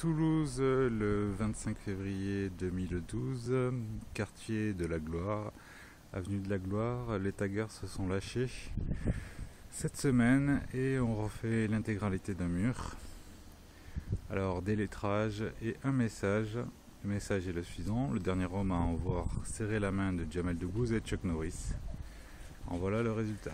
Toulouse le 25 février 2012, quartier de la Gloire, avenue de la Gloire. Les taggers se sont lâchés cette semaine et on refait l'intégralité d'un mur. Alors des lettrages et un message. Le message est le suivant. Le dernier homme à en voir serrer la main de Jamel Debbouze et Chuck Norris. En voilà le résultat.